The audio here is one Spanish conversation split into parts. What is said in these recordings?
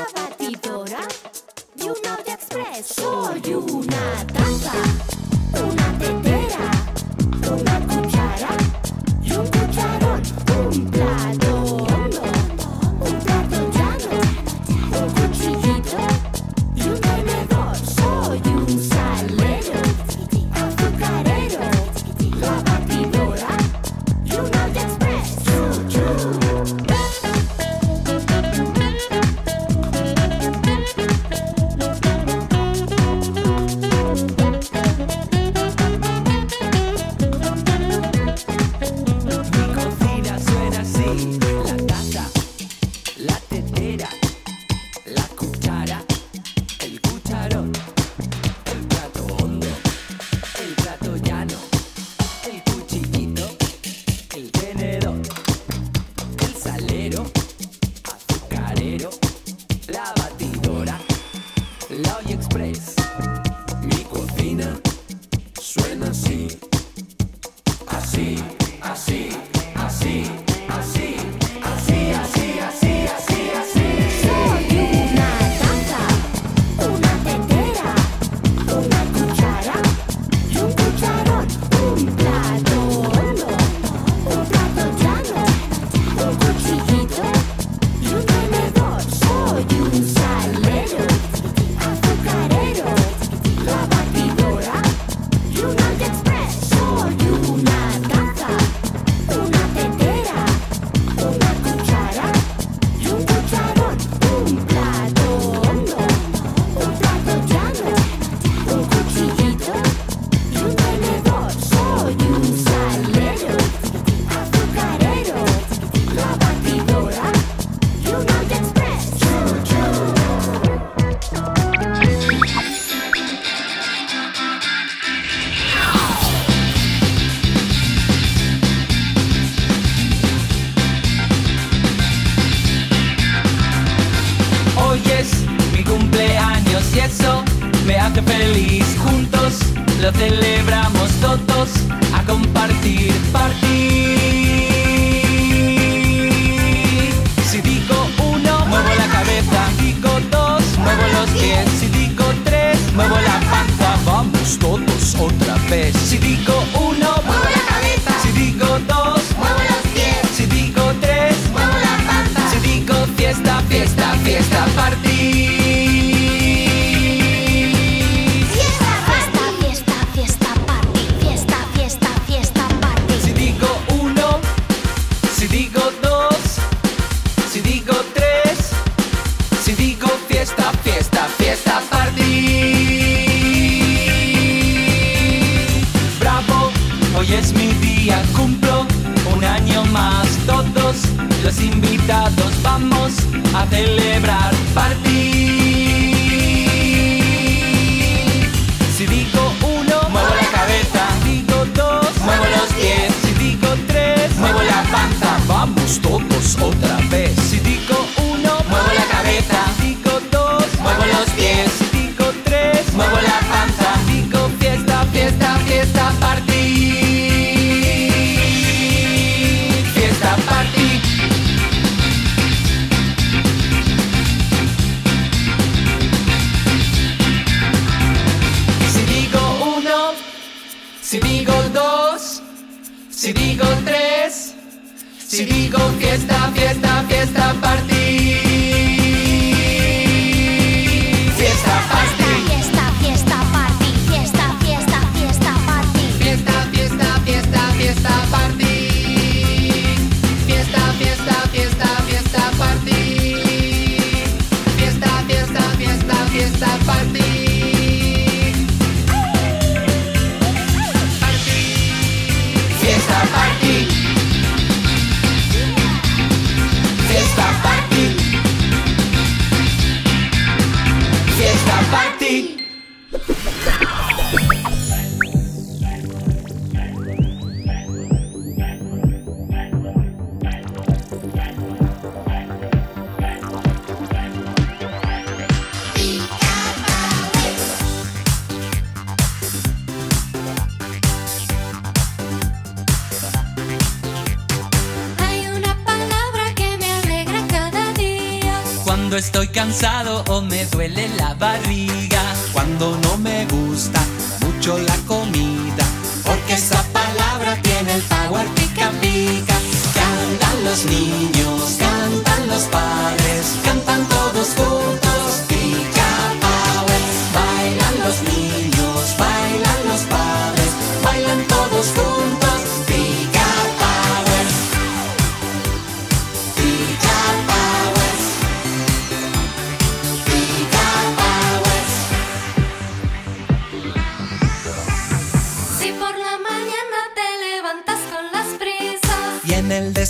una batidora y un audio express. Soy una tazza una tetera, una cuchara.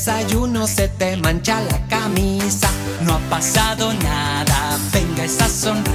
Desayuno se te mancha la camisa. No ha pasado nada, venga esa sonrisa.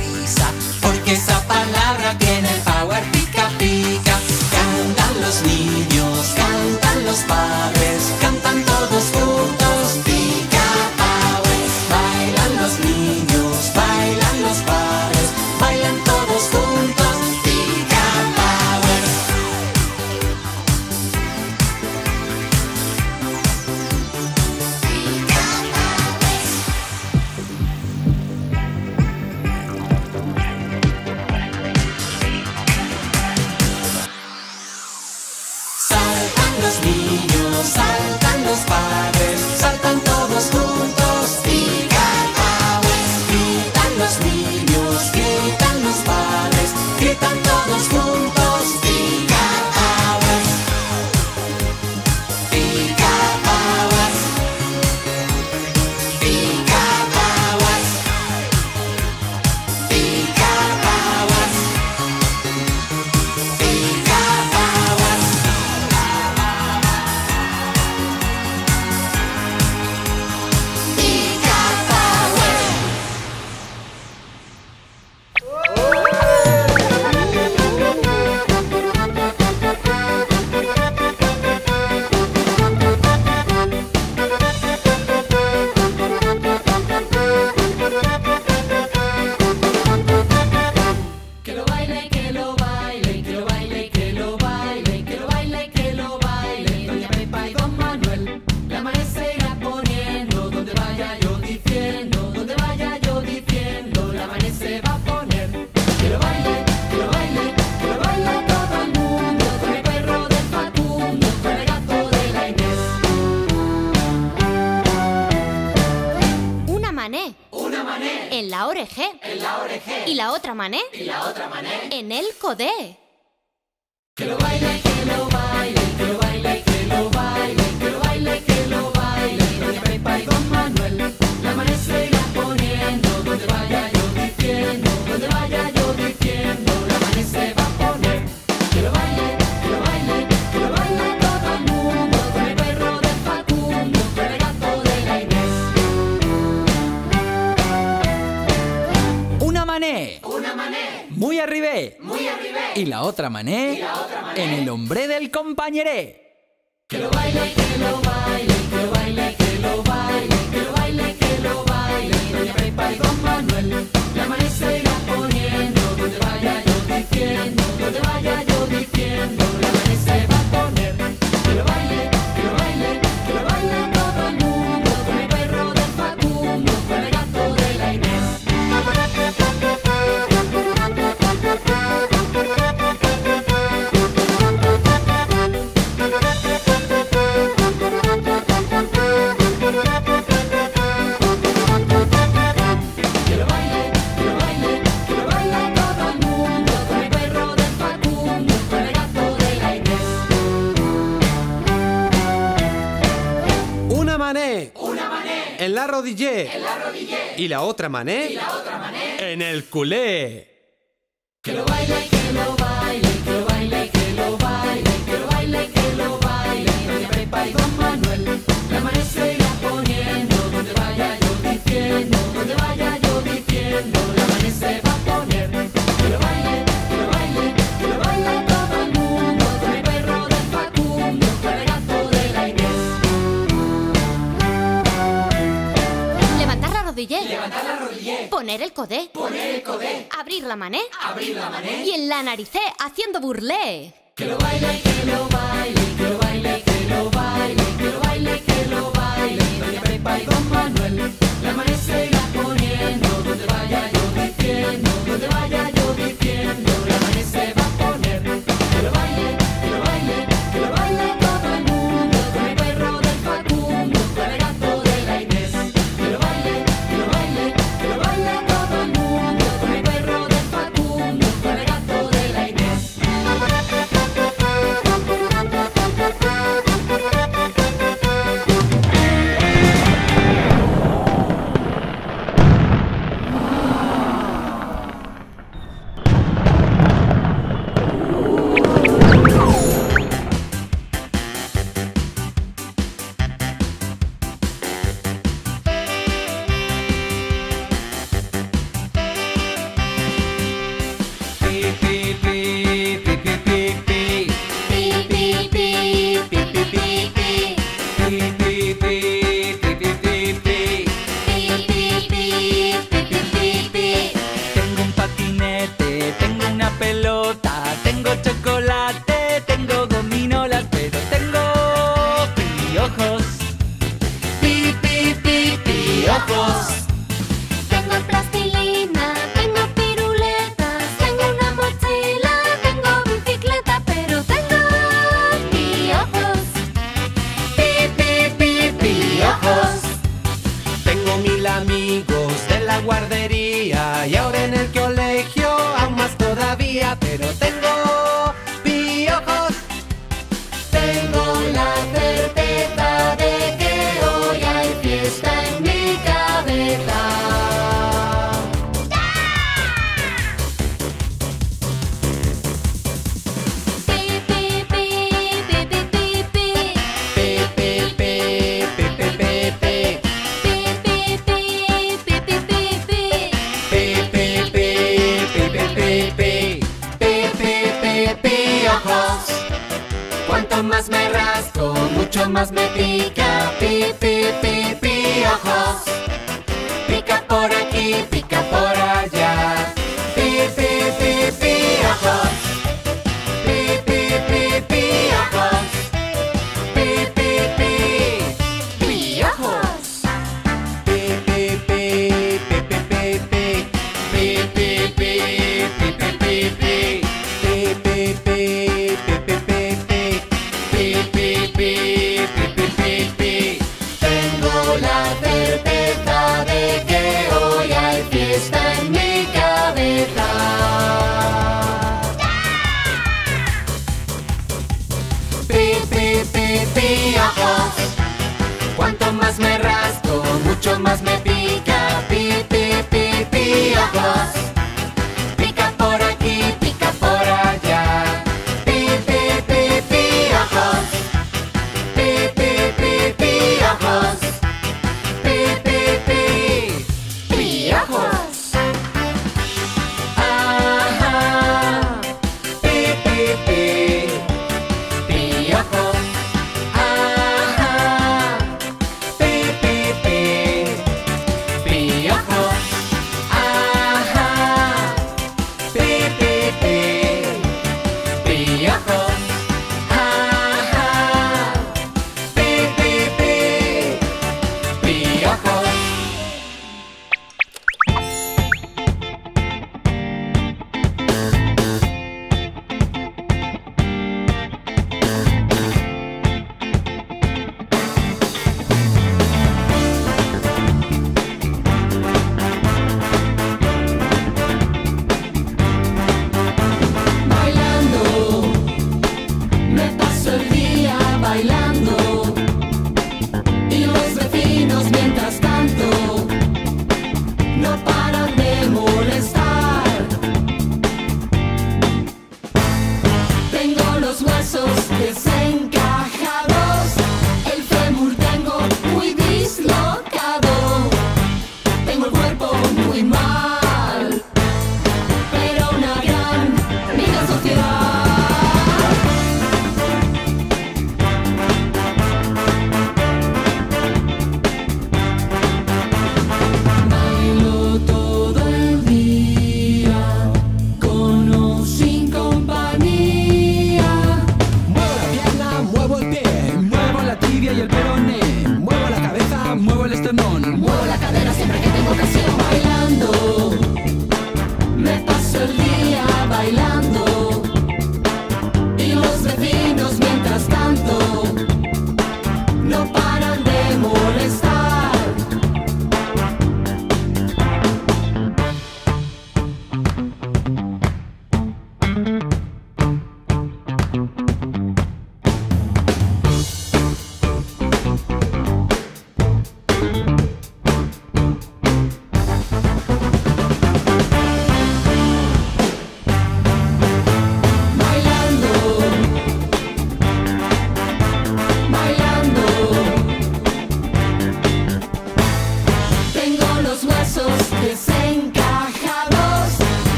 Mané. Y la otra mané. En el codé. Una mané. Muy arribé. Muy arribé. Y la otra mané. En el hombre del compañeré. Que lo baile, que lo baile, que lo baile, que lo baile, que lo baile, que lo baile. Doña Pepa y Don Manuel, la amanece irá poniendo, donde vaya yo diciendo, donde vaya yo diciendo, la amanece va la rodillé. En la rodillé. Y la otra mané. Y la otra mané. En el culé. Que lo baile, que lo baile, que lo baile, que lo baile, que lo baile, que lo baile. Doña Pepa y Don Manuel, la amanece irá poniendo, donde vaya yo diciendo, donde vaya yo diciendo, Poner el codé. Poner el codé. Abrir la mané. Abrir la mané. Y en la naricé haciendo burlé. Que lo baile, que lo baile, que lo baile, que lo baile, que lo baile, que lo baile. Doña Pepa y Don Manuel. La mané se irá poniendo donde vaya yo diciendo, donde vaya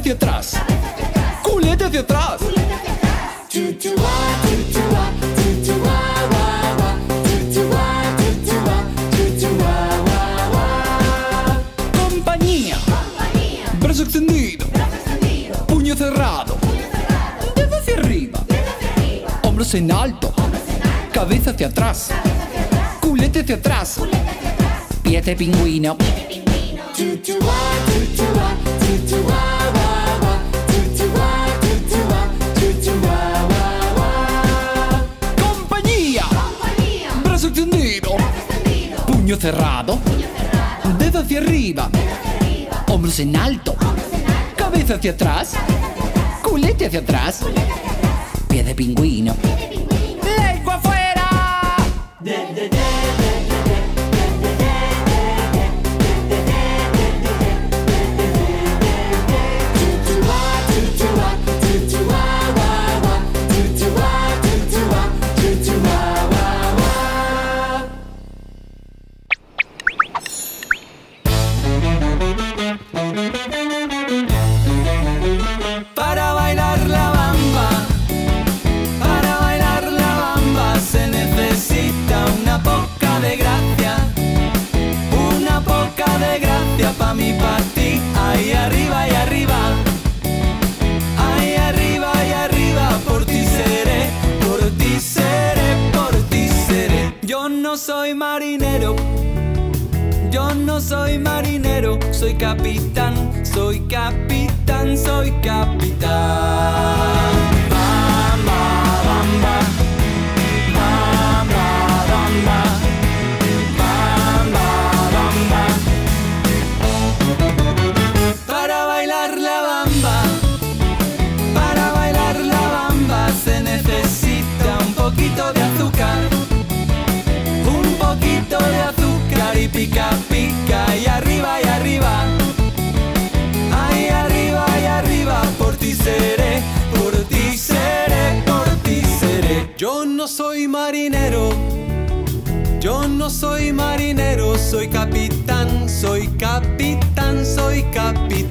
hacia atrás. Culete hacia atrás. Compañía. Brazo extendido. Puño cerrado. Dedo hacia arriba. Hombros en alto. Cabeza hacia atrás. Culete hacia atrás. Pies de pingüino. De pingüino. Puño cerrado. Dedo hacia arriba. Hombros, en alto. Cabeza hacia atrás. Culete hacia atrás. Culete. Pie de pingüino. soy marinero, soy capitán, soy capitán, soy capitán. pica, pica y arriba y arriba. Ahí arriba y arriba, por ti seré, por ti seré, por ti seré. Yo no soy marinero, yo no soy marinero, soy capitán, soy capitán, soy capitán.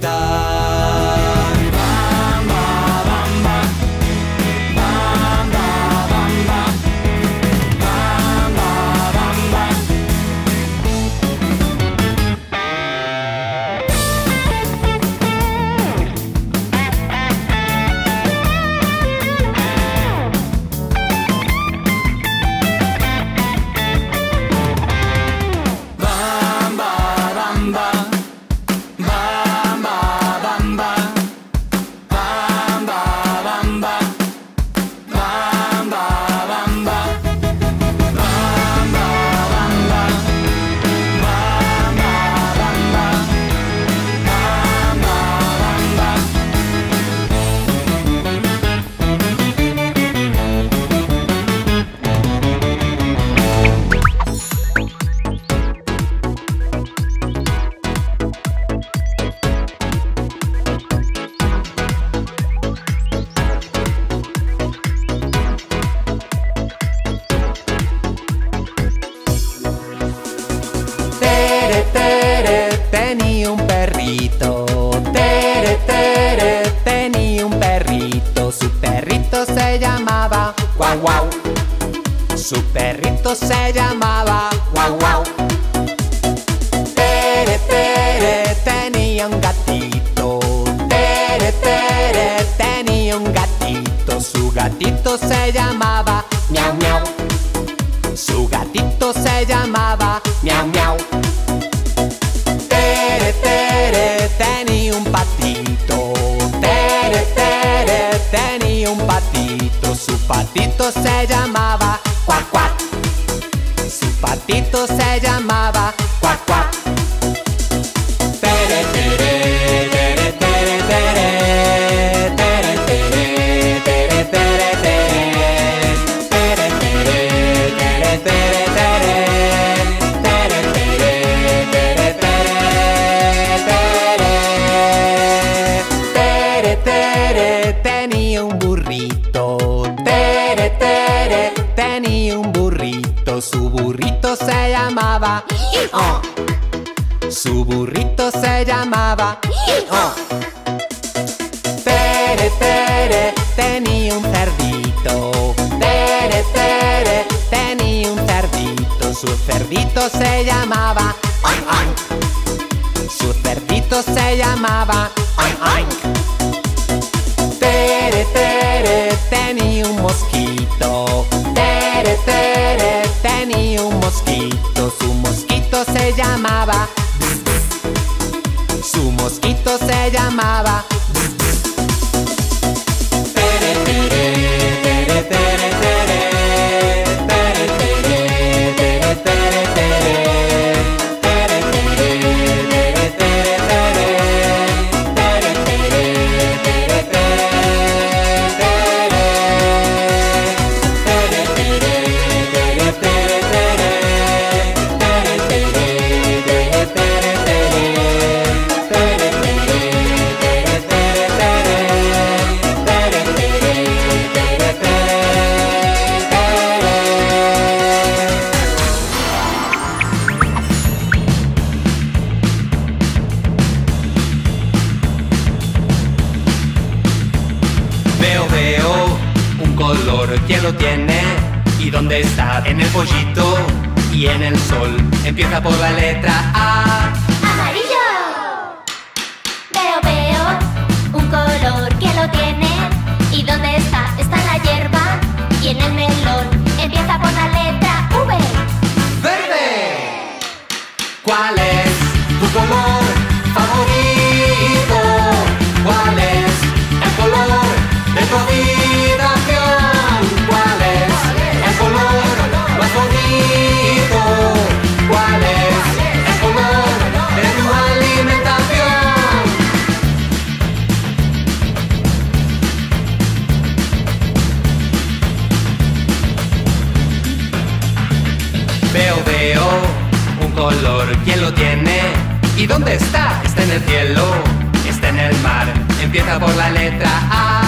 mosquito. Tere, tere, tenía un mosquito. Su mosquito se llamaba. Su mosquito se llamaba. favorito cielo, está en el mar, empieza por la letra A.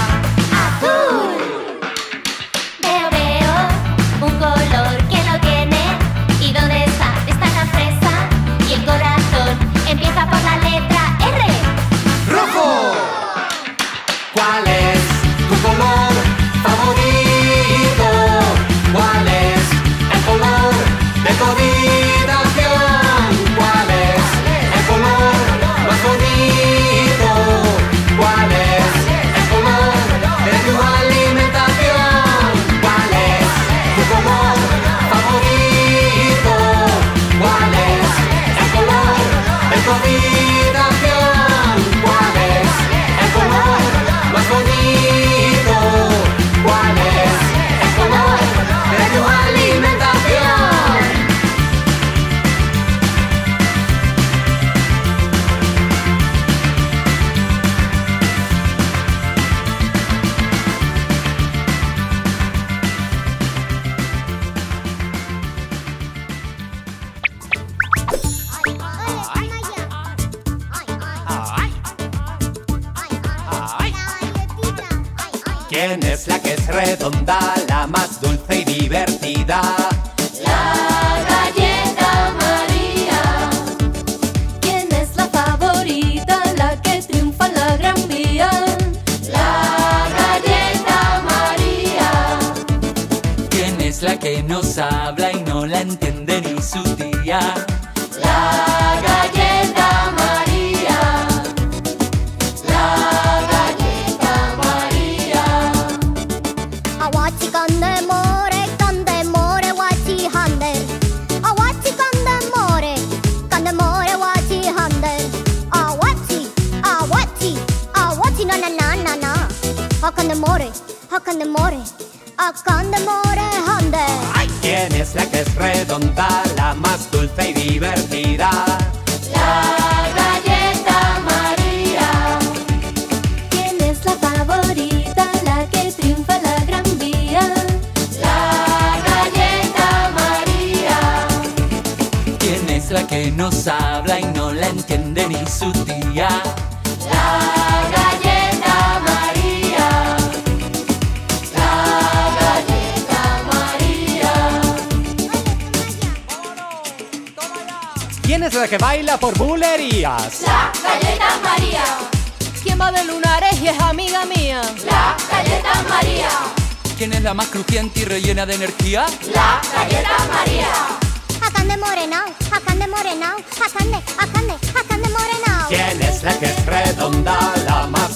su tía? La galleta María. La galleta María. ¿Quién es la que baila por bulerías? La galleta María. ¿Quién va de lunares y es amiga mía? La galleta María. ¿Quién es la más crujiente y rellena de energía? La galleta María. Akandemore now, akandemore now, akande, akande, akandemore now. ¿Quién es la que es redonda, la más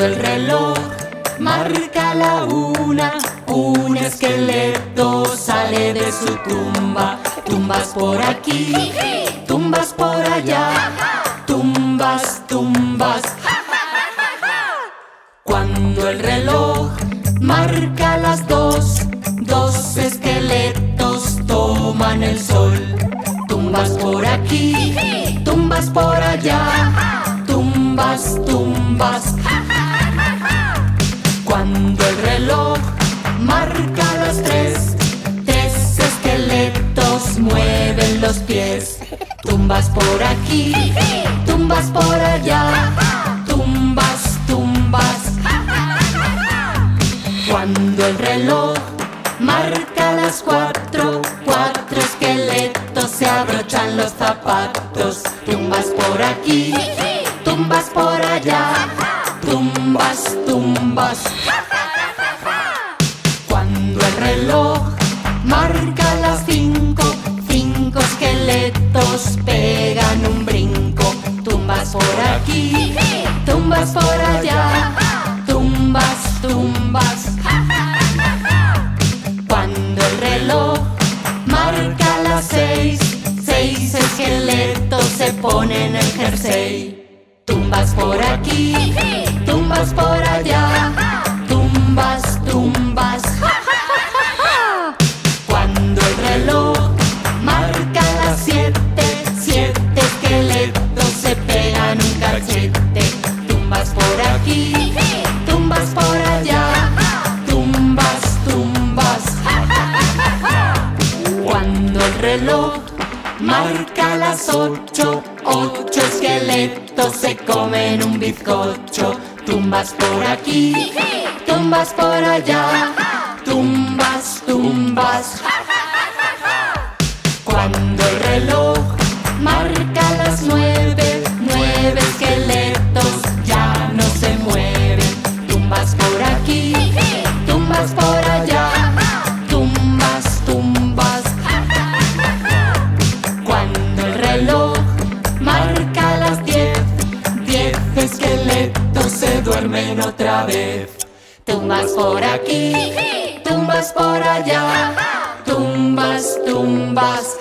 Cuando el reloj marca la una, un esqueleto sale de su tumba. Tumbas por aquí, tumbas por allá, tumbas, tumbas. Cuando el reloj marca las dos, dos esqueletos toman el sol. Tumbas por aquí, tumbas por allá, tumbas, tumbas. Marca las tres, tres esqueletos mueven los pies. Tumbas por aquí, tumbas por allá, tumbas, tumbas. Cuando el reloj marca las cuatro, cuatro esqueletos se abrochan los zapatos. Tumbas por aquí, tumbas por allá, tumbas, tumbas. Reloj marca las cinco, cinco esqueletos pegan un brinco. Tumbas por aquí, tumbas por allá, tumbas, tumbas. Cuando el reloj marca las seis, seis esqueletos se ponen el jersey. Tumbas por aquí, tumbas por allá, tumbas, tumbas. Marca las ocho, ocho esqueletos se comen un bizcocho. Tumbas por aquí, tumbas por allá, tumbas, tumbas. Cuando el reloj marca las nueve, Tumbas por aquí, tumbas por allá, tumbas, tumbas.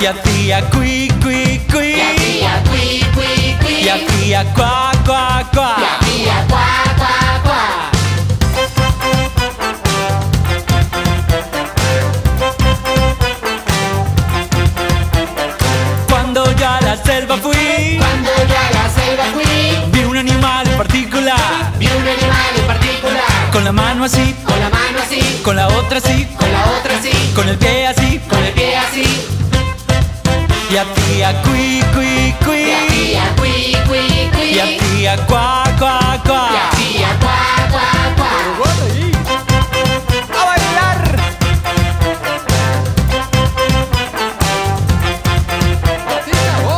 Y hacía cui, cui, cui, Y hacía cui, cui, cui. y hacía cuá, cuá, cuá. Y hacía cuá, cuá, cuá. Cuando ya a la selva fui, Cuando yo a la selva fui, vi un animal en particular, vi un animal en particular. con la mano así, Con la mano así, con la otra así, con la otra así, con el pie así, con el pie así. Ya tía cui cui cui. Ya tía cui cui cui. Ya tía cuá cuá cuá. Ya tía cuá cuá cuá. A bailar.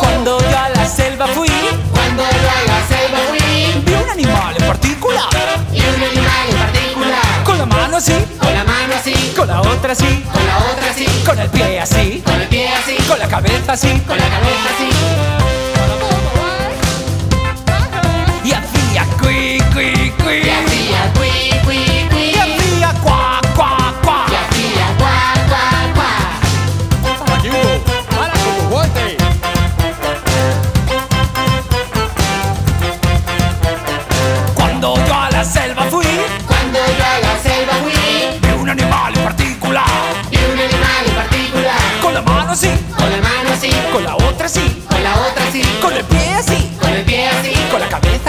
Cuando yo a la selva fui. Cuando yo a la selva fui. Vi un animal en particular. Y un animal en particular. Con la mano así. Con la mano así. Con la otra así. Con la otra así. Con el pie así cabeza así, con la cabeza así.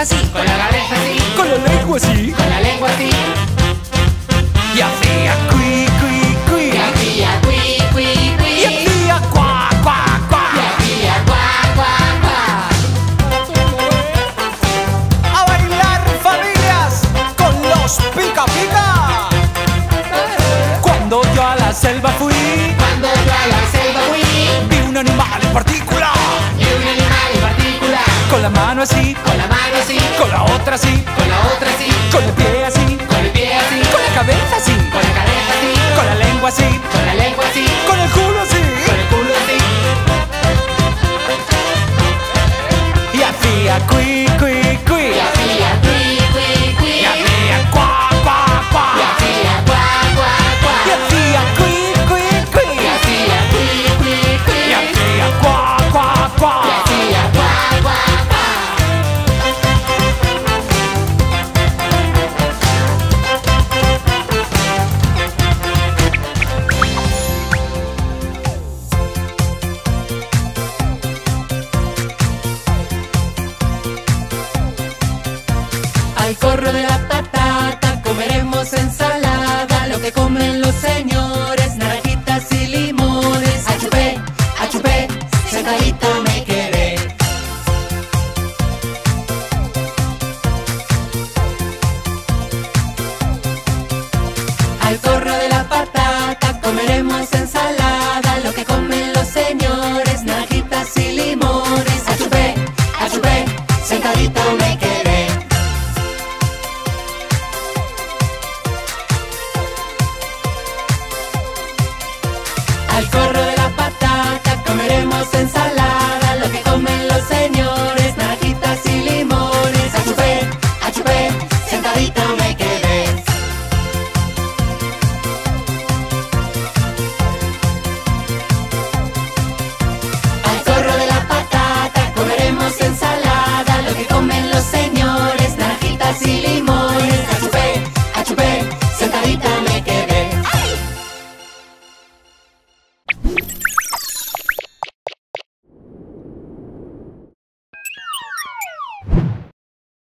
así, con la cabeza con así. corro de